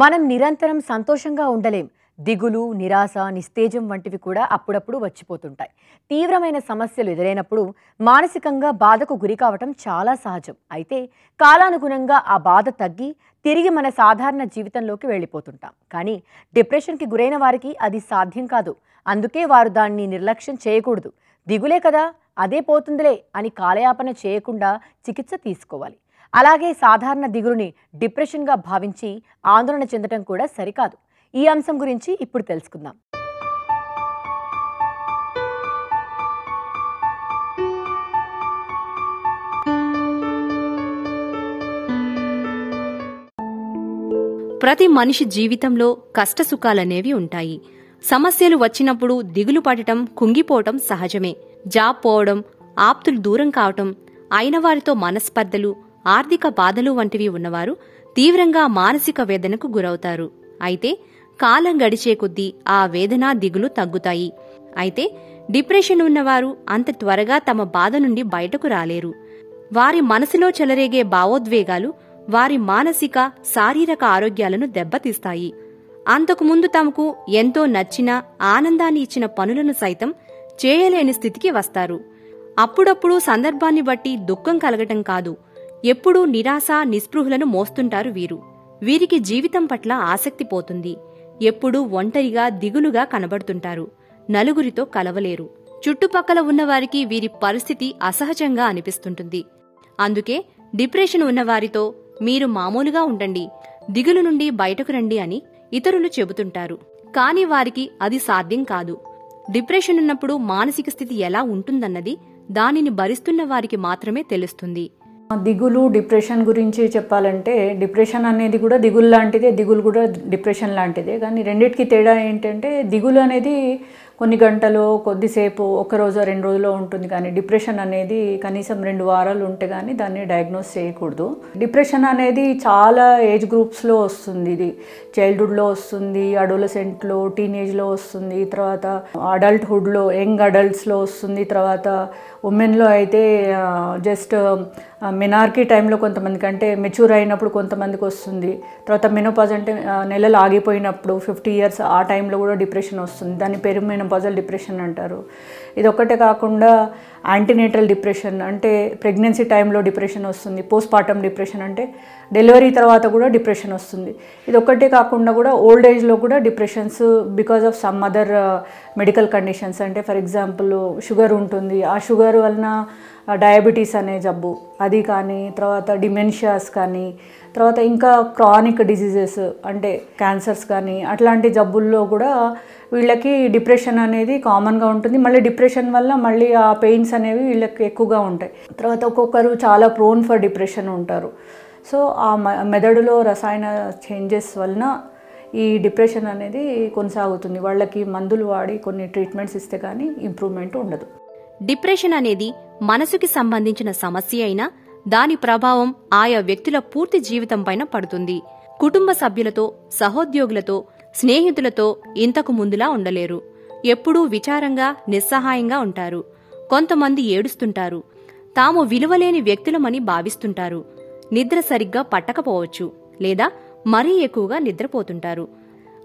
మనం నిరంతరం సంతోషంగా ఉండలేం. దిగులు నిరాశ నిస్తేజం వంటివి కూడా అప్పుడప్పుడు వచ్చిపోతుంటాయి. తీవ్రమైన సమస్యలు ఎదురైనప్పుడు మానసికంగా బాధకు గురి కావటం చాలా సహజం. అయితే కాలానుగుణంగా ఆ బాధ తగ్గి తిరిగి మన సాధారణ జీవితంలోకి వెళ్ళిపోతుంటాం. కానీ డిప్రెషన్కి గురైన వారికి అది సాధ్యం కాదు. అందుకే వారు దాన్ని నిర్లక్ష్యం చేయకూడదు. దిగులే కదా అదే పోతుందిలే అని కాలయాపన చేయకుండా చికిత్స తీసుకోవాలి. అలాగే సాధారణ దిగులుని డిప్రెషన్గా భావించి ఆందోళన చెందటం కూడా సరికాదు. ఈ అంశం గురించి ఇప్పుడు తెలుసుకుందాం. ప్రతి మనిషి జీవితంలో కష్టసుఖాలనేవి ఉంటాయి. సమస్యలు వచ్చినప్పుడు దిగులు పడటం కుంగిపోవటం సహజమే. జాబ్ పోవడం ఆప్తులు దూరం కావటం అయిన వారితో మనస్పర్ధలు ఆర్థిక బాధలు వంటివి ఉన్నవారు తీవ్రంగా మానసిక వేదనకు గురవుతారు. అయితే కాలం గడిచే కొద్దీ ఆ వేదన దిగులు తగ్గుతాయి. అయితే డిప్రెషన్ ఉన్నవారు అంత త్వరగా తమ బాధ నుండి బయటకు రాలేరు. వారి మనసులో చెలరేగే భావోద్వేగాలు వారి మానసిక శారీరక ఆరోగ్యాలను దెబ్బతీస్తాయి. అంతకుముందు తమకు ఎంతో నచ్చిన ఆనందాన్ని ఇచ్చిన పనులను సైతం చేయలేని స్థితికి వస్తారు. అప్పుడప్పుడు సందర్భాన్ని బట్టి దుఃఖం కలగటం కాదు. ఎప్పుడూ నిరాశ నిస్పృహలను మోస్తుంటారు వీరు. వీరికి జీవితం పట్ల ఆసక్తి పోతుంది. ఎప్పుడూ ఒంటరిగా దిగులుగా కనబడుతుంటారు. నలుగురితో కలవలేరు. చుట్టుపక్కల ఉన్నవారికి వీరి పరిస్థితి అసహజంగా అనిపిస్తుంటుంది. అందుకే డిప్రెషన్ ఉన్నవారితో మీరు మామూలుగా ఉండండి దిగులు నుండి బయటకు రండి అని ఇతరులు చెబుతుంటారు. కాని వారికి అది సాధ్యం కాదు. డిప్రెషన్ ఉన్నప్పుడు మానసిక స్థితి ఎలా ఉంటుందన్నది దానిని భరిస్తున్న వారికి మాత్రమే తెలుస్తుంది. దిగులు డిప్రెషన్ గురించి చెప్పాలంటే డిప్రెషన్ అనేది కూడా దిగులు లాంటిదే దిగులు కూడా డిప్రెషన్ లాంటిదే. కానీ రెండింటికి తేడా ఏంటంటే దిగులు అనేది కొన్ని గంటలు కొద్దిసేపు ఒక రోజు రెండు రోజులో ఉంటుంది కానీ డిప్రెషన్ అనేది కనీసం రెండు వారాలు ఉంటే కానీ దాన్ని డయాగ్నోస్ చేయకూడదు. డిప్రెషన్ అనేది చాలా ఏజ్ గ్రూప్స్లో వస్తుంది ఇది. చైల్డ్హుడ్లో వస్తుంది అడోలసెంట్లో టీనేజ్లో వస్తుంది తర్వాత అడల్ట్హుడ్లో యంగ్ అడల్ట్స్లో వస్తుంది తర్వాత ఉమెన్లో అయితే జస్ట్ మెనార్కీ టైంలో కొంతమందికి అంటే మెచ్యూర్ అయినప్పుడు కొంతమందికి వస్తుంది. తర్వాత మెనోపాజ్ అంటే నెలలు ఆగిపోయినప్పుడు ఫిఫ్టీ ఇయర్స్ ఆ టైంలో కూడా డిప్రెషన్ వస్తుంది. దాన్ని పెరిమెనోపాజల్ డిప్రెషన్ అంటారు. ఇది ఒక్కటే కాకుండా యాంటీనేటల్ డిప్రెషన్ అంటే ప్రెగ్నెన్సీ టైంలో డిప్రెషన్ వస్తుంది పోస్ట్ పార్టమ్ డిప్రెషన్ అంటే డెలివరీ తర్వాత కూడా డిప్రెషన్ వస్తుంది. ఇది ఒక్కటే కాకుండా కూడా ఓల్డ్ ఏజ్లో కూడా depressions because of some other medical conditions. అంటే ఫర్ ఎగ్జాంపుల్ షుగర్ ఉంటుంది ఆ షుగర్ వలన డయాబెటీస్ అనే జబ్బు. అది కానీ తర్వాత డిమెన్షియాస్ కానీ తర్వాత ఇంకా క్రానిక్ డిసీజెస్ అంటే క్యాన్సర్స్ కానీ అట్లాంటి జబ్బుల్లో కూడా వీళ్ళకి డిప్రెషన్ అనేది కామన్గా ఉంటుంది. మళ్ళీ డిప్రెషన్ వల్ల మళ్ళీ ఆ పెయిన్స్ అనేవి వీళ్ళకి ఎక్కువగా ఉంటాయి. తర్వాత ఒక్కొక్కరు చాలా ప్రోన్ ఫర్ డిప్రెషన్ ఉంటారు. సో ఆ మెదడులో రసాయన చేంజెస్ వలన ఈ డిప్రెషన్ అనేది కొనసాగుతుంది. వాళ్ళకి మందులు వాడి కొన్ని ట్రీట్మెంట్స్ ఇస్తే కానీ ఇంప్రూవ్మెంట్ ఉండదు. డిప్రెషన్ అనేది మనసుకి సంబంధించిన సమస్య అయినా దాని ప్రభావం ఆయా వ్యక్తుల పూర్తి జీవితంపైన పడుతుంది. కుటుంబ సభ్యులతో సహోద్యోగులతో స్నేహితులతో ఇంతకు ముందులా ఉండలేరు. ఎప్పుడూ విచారంగా నిస్సహాయంగా ఉంటారు. కొంతమంది ఏడుస్తుంటారు. తాము విలువలేని వ్యక్తులమని భావిస్తుంటారు. నిద్ర సరిగ్గా పట్టకపోవచ్చు లేదా మరీ ఎక్కువగా నిద్రపోతుంటారు.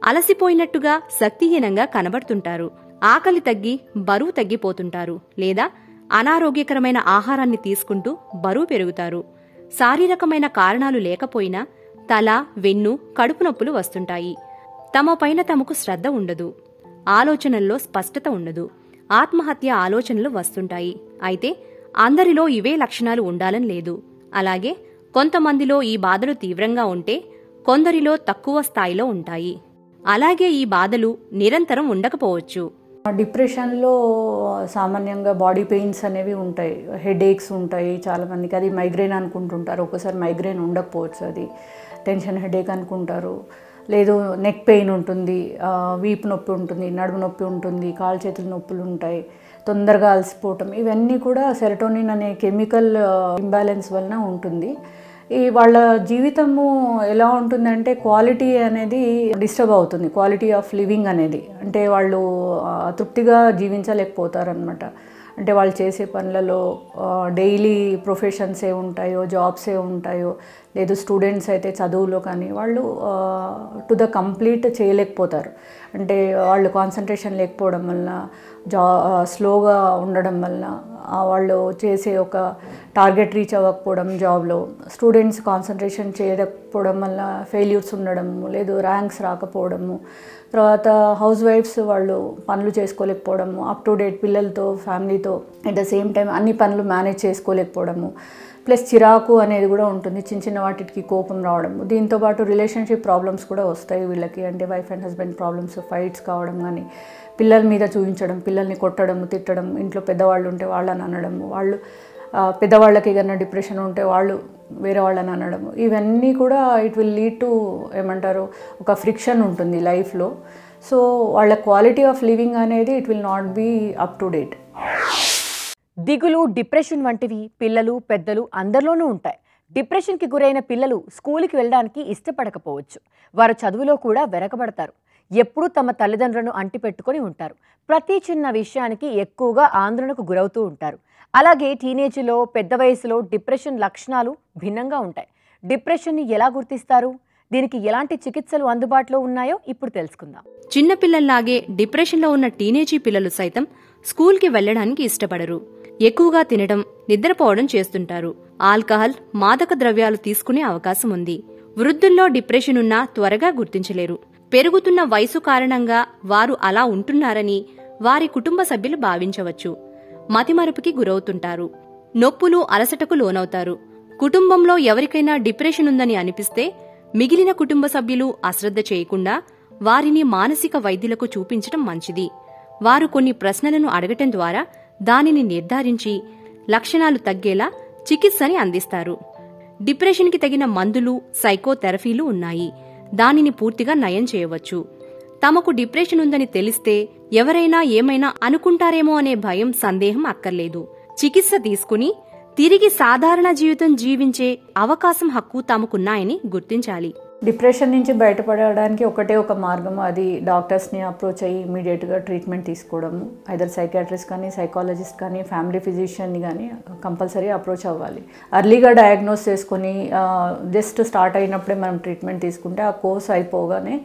అలసిపోయినట్టుగా శక్తిహీనంగా కనబడుతుంటారు. ఆకలి తగ్గి బరువు తగ్గిపోతుంటారు లేదా అనారోగ్యకరమైన ఆహారాన్ని తీసుకుంటూ బరువు పెరుగుతారు. శారీరకమైన కారణాలు లేకపోయినా తల వెన్ను కడుపు నొప్పులు వస్తుంటాయి. తమ పైన తమకు శ్రద్ధ ఉండదు. ఆలోచనల్లో స్పష్టత ఉండదు. ఆత్మహత్య ఆలోచనలు వస్తుంటాయి. అయితే అందరిలో ఇవే లక్షణాలు ఉండాలని లేదు. అలాగే కొంతమందిలో ఈ బాధలు తీవ్రంగా ఉంటే కొందరిలో తక్కువ స్థాయిలో ఉంటాయి. అలాగే ఈ బాధలు నిరంతరం ఉండకపోవచ్చు. డిప్రెషన్లో సామాన్యంగా బాడీ పెయిన్స్ అనేవి ఉంటాయి. హెడ్ ఏక్స్ ఉంటాయి చాలామందికి అది మైగ్రేన్ అనుకుంటుంటారు. ఒక్కోసారి మైగ్రేన్ ఉండకపోవచ్చు అది. టెన్షన్ హెడేక్ అనుకుంటారు. లేదు నెక్ పెయిన్ ఉంటుంది. వీపు నొప్పి ఉంటుంది నడుము నొప్పి ఉంటుంది కాలు చేతుల నొప్పులు ఉంటాయి తొందరగా అలసిపోవటం. ఇవన్నీ కూడా సెరటోనిన్ అనే కెమికల్ ఇంబ్యాలెన్స్ వలన ఉంటుంది. ఈ వాళ్ళ జీవితము ఎలా ఉంటుందంటే క్వాలిటీ అనేది డిస్టర్బ్ అవుతుంది. క్వాలిటీ ఆఫ్ లివింగ్ అనేది. అంటే వాళ్ళు తృప్తిగా జీవించలేకపోతారనమాట అంటే వాళ్ళు చేసే పనులలో డైలీ ప్రొఫెషన్స్ ఏ ఉంటాయో జాబ్స్ ఏ ఉంటాయో లేదు స్టూడెంట్స్ అయితే చదువులో కానీ వాళ్ళు టు ద కంప్లీట్ చేయలేకపోతారు. అంటే వాళ్ళు కాన్సన్ట్రేషన్ లేకపోవడం వలన జా స్లోగా ఉండడం వలన వాళ్ళు చేసే ఒక టార్గెట్ రీచ్ అవ్వకపోవడం జాబ్లో స్టూడెంట్స్ కాన్సన్ట్రేషన్ చేయకపోవడం వల్ల ఫెయిల్యూర్స్ ఉండడము లేదు ర్యాంక్స్ రాకపోవడము తర్వాత హౌస్ వైఫ్స్ వాళ్ళు పనులు చేసుకోలేకపోవడము అప్ టు డేట్ పిల్లలతో ఫ్యామిలీతో అట్ ద సేమ్ టైం అన్ని పనులు మేనేజ్ చేసుకోలేకపోవడము ప్లస్ చిరాకు అనేది కూడా ఉంటుంది. చిన్న చిన్న వాటికి కోపం రావడం. దీంతోపాటు రిలేషన్షిప్ ప్రాబ్లమ్స్ కూడా వస్తాయి వీళ్ళకి. అంటే wife and husband problems fights కావడం కానీ పిల్లల మీద చూపించడం పిల్లల్ని కొట్టడం తిట్టడం ఇంట్లో పెద్దవాళ్ళు ఉంటే వాళ్ళని అనడం వాళ్ళు పెద్దవాళ్ళకి ఏదైనా డిప్రెషన్ ఉంటే వాళ్ళు వేరే వాళ్ళని అనడం. ఇవన్నీ కూడా ఇట్ విల్ లీడ్ టు ఏమంటారు ఒక ఫ్రిక్షన్ ఉంటుంది లైఫ్లో. సో వాళ్ళ క్వాలిటీ ఆఫ్ లివింగ్ అనేది it will not be up to date. దిగులు డిప్రెషన్ వంటివి పిల్లలు పెద్దలు అందరిలోనూ ఉంటాయి. డిప్రెషన్కి గురైన పిల్లలు స్కూల్కి వెళ్ళడానికి ఇష్టపడకపోవచ్చు. వారు చదువులో కూడా వెరకబడతారు ఎప్పుడూ తమ తల్లిదండ్రులను అంటిపెట్టుకొని ఉంటారు. ప్రతి చిన్న విషయానికి ఎక్కువగా ఆందోళనకు గురవుతూ ఉంటారు. అలాగే టీనేజ్లో పెద్ద వయసులో డిప్రెషన్ లక్షణాలు భిన్నంగా ఉంటాయి. డిప్రెషన్ని ఎలా గుర్తిస్తారు? దీనికి ఎలాంటి చికిత్సలు అందుబాటులో ఉన్నాయో ఇప్పుడు తెలుసుకుందాం. చిన్నపిల్లల్లాగే డిప్రెషన్లో ఉన్న టీనేజీ పిల్లలు సైతం స్కూల్కి వెళ్ళడానికి ఇష్టపడరు. ఎక్కువగా తినడం నిద్రపోవడం చేస్తుంటారు. ఆల్కహాల్ మాదక ద్రవ్యాలు తీసుకునే అవకాశం ఉంది వృద్ధుల్లో డిప్రెషన్ ఉన్నా త్వరగా గుర్తించలేరు. పెరుగుతున్న వయసు కారణంగా వారు అలా ఉంటున్నారని వారి కుటుంబ సభ్యులు భావించవచ్చు. మతిమరుపుకి గురవుతుంటారు. నొప్పులు అలసటకు లోనవుతారు. కుటుంబంలో ఎవరికైనా డిప్రెషన్ ఉందని అనిపిస్తే మిగిలిన కుటుంబ సభ్యులు అశ్రద్ధ చేయకుండా వారిని మానసిక వైద్యులకు చూపించడం మంచిది. వారు కొన్ని ప్రశ్నలను అడగటం ద్వారా దానిని నిర్ధారించి లక్షణాలు తగ్గేలా చికిత్సని అందిస్తారు. డిప్రెషన్కి తగిన మందులు సైకోథెరపీలు ఉన్నాయి. దానిని పూర్తిగా నయం చేయవచ్చు. తమకు డిప్రెషన్ ఉందని తెలిస్తే ఎవరైనా ఏమైనా అనుకుంటారేమో అనే భయం సందేహం అక్కర్లేదు. చికిత్స తీసుకుని తిరిగి సాధారణ జీవితం జీవించే అవకాశం హక్కు తమకున్నాయని గుర్తించాలి. డిప్రెషన్ నుంచి బయటపడడానికి ఒకటే ఒక మార్గం అది డాక్టర్స్ని అప్రోచ్ అయ్యి ఇమీడియట్గా ట్రీట్మెంట్ తీసుకోవడము. ఐదర్ సైకాట్రిస్ట్ కానీ సైకాలజిస్ట్ కానీ ఫ్యామిలీ ఫిజిషియన్ని కానీ కంపల్సరీ అప్రోచ్ అవ్వాలి. అర్లీగా డయాగ్నోస్ చేసుకొని జస్ట్ స్టార్ట్ అయినప్పుడే మనం ట్రీట్మెంట్ తీసుకుంటే ఆ కోర్స్ అయిపోగానే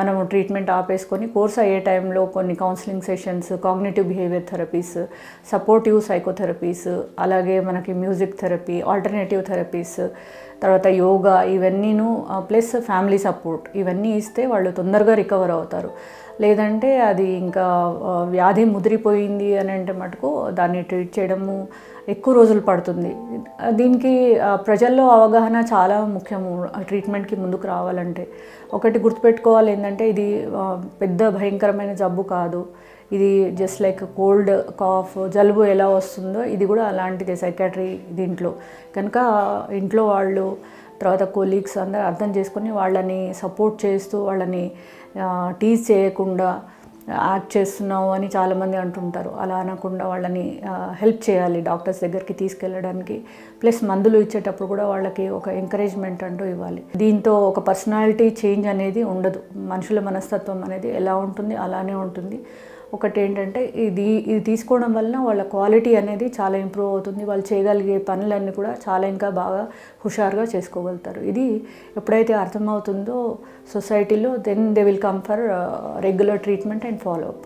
మనము ట్రీట్మెంట్ ఆపేసుకొని కోర్స్ అయ్యే టైంలో కొన్ని counselling sessions cognitive behaviour therapies supportive psychotherapies అలాగే మనకి మ్యూజిక్ థెరపీ ఆల్టర్నేటివ్ థెరపీస్ తర్వాత యోగా ఇవన్నీను ప్లస్ ఫ్యామిలీ సపోర్ట్ ఇవన్నీ ఇస్తే వాళ్ళు తొందరగా రికవర్ అవుతారు. లేదంటే అది ఇంకా వ్యాధి ముదిరిపోయింది అని అంటే మటుకు దాన్ని ట్రీట్ చేయడము ఎక్కువ రోజులు పడుతుంది. దీనికి ప్రజల్లో అవగాహన చాలా ముఖ్యము ట్రీట్మెంట్కి ముందుకు రావాలంటే. ఒకటి గుర్తుపెట్టుకోవాలి ఏంటంటే ఇది పెద్ద భయంకరమైన జబ్బు కాదు. ఇది జస్ట్ లైక్ కోల్డ్ కాఫ్ జలుబు ఎలా వస్తుందో ఇది కూడా అలాంటిదే సైకాట్రీ దీంట్లో. కనుక ఇంట్లో వాళ్ళు తర్వాత కొలీగ్స్ అందరూ అర్థం చేసుకొని వాళ్ళని సపోర్ట్ చేస్తూ వాళ్ళని టీజ్ చేయకుండా యాక్ట్ చేస్తున్నావు అని చాలామంది అంటుంటారు. అలా అనకుండా వాళ్ళని హెల్ప్ చేయాలి డాక్టర్స్ దగ్గరికి తీసుకెళ్ళడానికి. ప్లస్ మందులు ఇచ్చేటప్పుడు కూడా వాళ్ళకి ఒక ఎంకరేజ్మెంట్ అంటూ ఇవ్వాలి. దీంతో ఒక పర్సనాలిటీ చేంజ్ అనేది ఉండదు. మనుషుల మనస్తత్వం అనేది ఎలా ఉంటుంది? అలానే ఉంటుంది. ఒకటి ఏంటంటే ఇది ఇది తీసుకోవడం వలన వాళ్ళ క్వాలిటీ అనేది చాలా ఇంప్రూవ్ అవుతుంది. వాళ్ళు చేయగలిగే పనులన్నీ కూడా చాలా ఇంకా బాగా హుషారుగా చేసుకోగలుగుతారు. ఇది ఎప్పుడైతే అర్థమవుతుందో సొసైటీలో then they will come for regular treatment and follow up